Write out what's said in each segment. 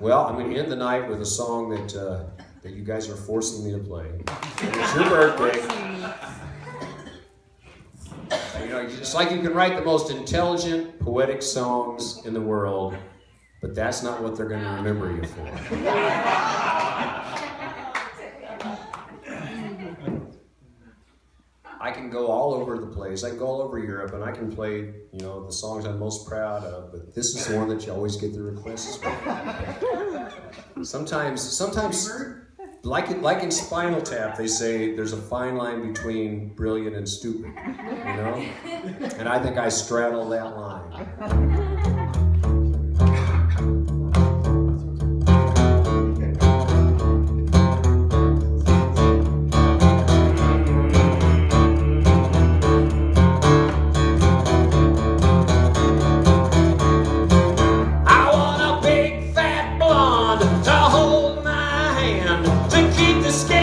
Well, I'm going to end the night with a song that uh, that you guys are forcing me to play. And it's your birthday. You know, it's like you can write the most intelligent, poetic songs in the world, but that's not what they're going to remember you for. I can go all over the place. I can go all over Europe, and I can play, you know, the songs I'm most proud of. But this is the one that you always get the requests for. Sometimes, sometimes, like like in Spinal Tap, they say there's a fine line between brilliant and stupid. You know, and I think I straddle that line. Keep the skinny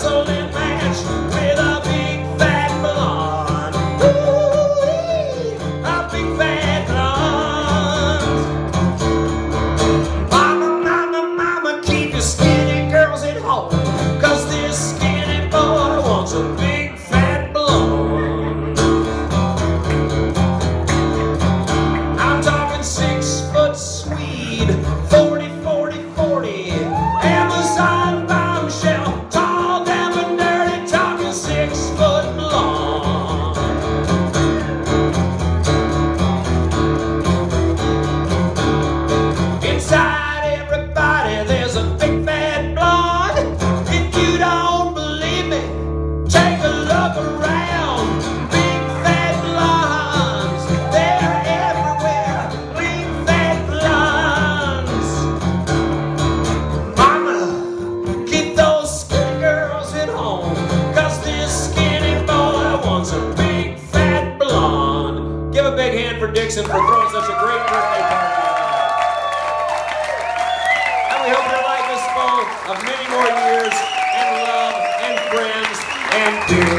the and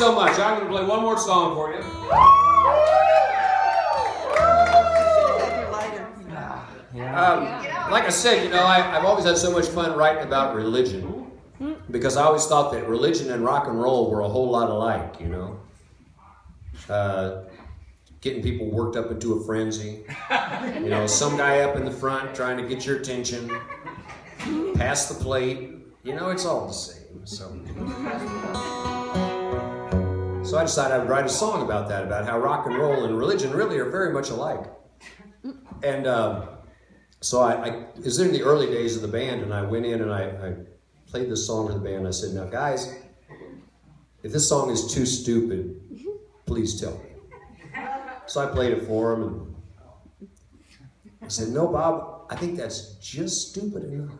so much. I'm going to play one more song for you. Um, like I said, you know, I, I've always had so much fun writing about religion because I always thought that religion and rock and roll were a whole lot alike, you know. Uh, getting people worked up into a frenzy. You know, some guy up in the front trying to get your attention, pass the plate. You know, it's all the same. So. So I decided I would write a song about that, about how rock and roll and religion really are very much alike. And uh, so I, I was in the early days of the band, and I went in and I, I played this song to the band. I said, "Now, guys, if this song is too stupid, please tell me." So I played it for them, and I said, "No, Bob, I think that's just stupid enough."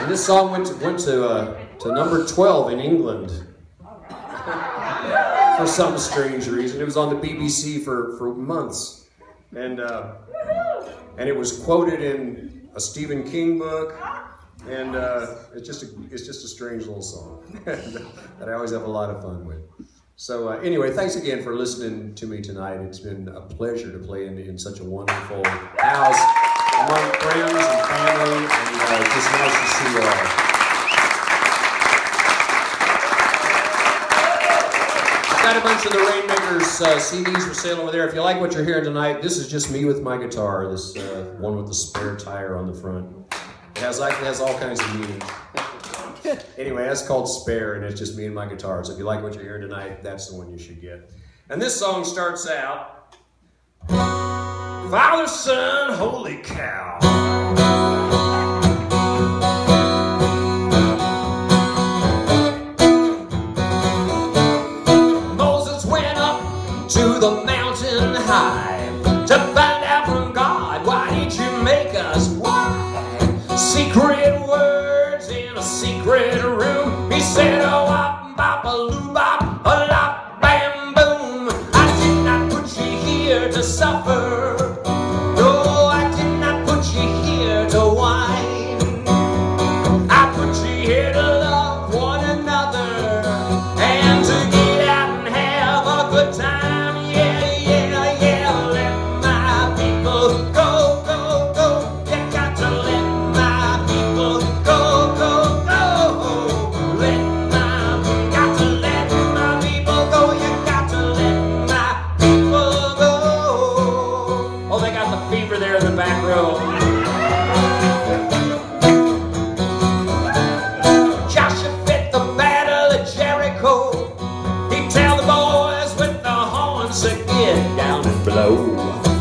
and this song went to went to uh, to number twelve in England for some strange reason. It was on the BBC for, for months. And, uh, and it was quoted in a Stephen King book. And uh, it's, just a, it's just a strange little song that I always have a lot of fun with. So uh, anyway, thanks again for listening to me tonight. It's been a pleasure to play in, in such a wonderful house among friends and family, and uh, just nice to see you all. Got a bunch of the Rainmakers uh, CDs for sale over there. If you like what you're hearing tonight, this is just me with my guitar. This uh, one with the spare tire on the front. It has like it has all kinds of meaning. anyway, that's called Spare, and it's just me and my guitar. So if you like what you're hearing tonight, that's the one you should get. And this song starts out Father, Son, Holy Cow. Secret room. He said, Oh, wop, bop, a loo, bop, a lop, get down and blow.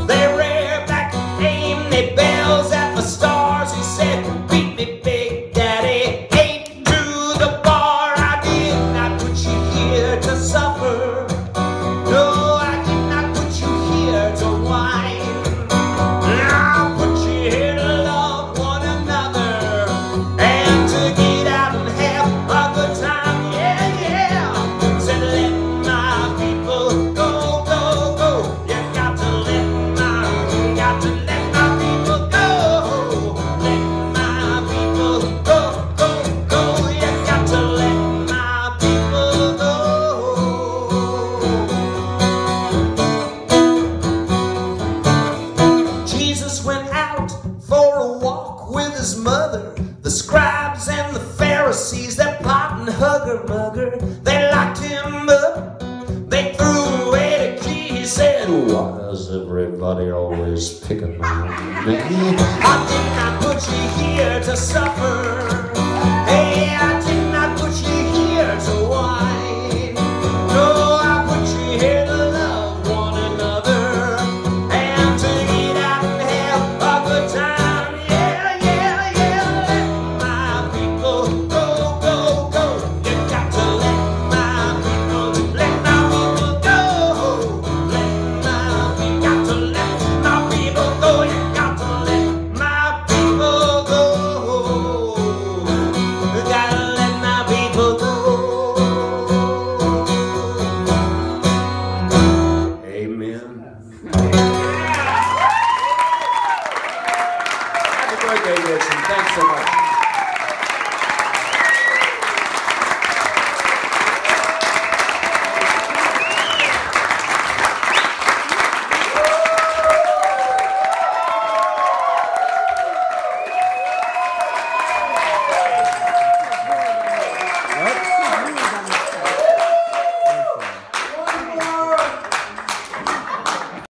Mother. The scribes and the Pharisees, that pot and hugger mugger, they locked him up. They threw away the key. He said, Why does everybody always pick on me? I did not put you here to suffer. I